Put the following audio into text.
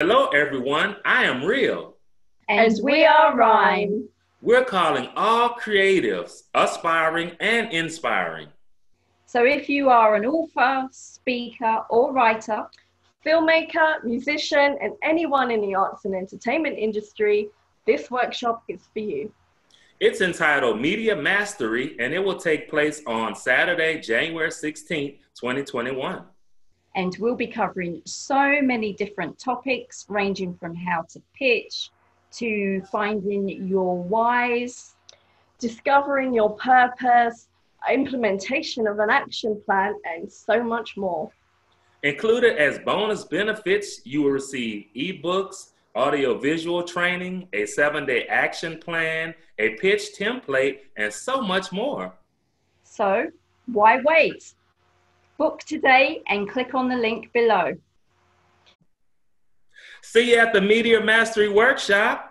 Hello, everyone. I am Real. As we are RIME. We're calling all creatives aspiring and inspiring. So if you are an author, speaker, or writer, filmmaker, musician, and anyone in the arts and entertainment industry, this workshop is for you. It's entitled Media Mastery, and it will take place on Saturday, January 16th, 2021. And we'll be covering so many different topics, ranging from how to pitch to finding your whys, discovering your purpose, implementation of an action plan, and so much more. Included as bonus benefits, you will receive ebooks, audio-visual training, a seven-day action plan, a pitch template, and so much more. So why wait? Book today and click on the link below. See you at the Media Mastery Workshop.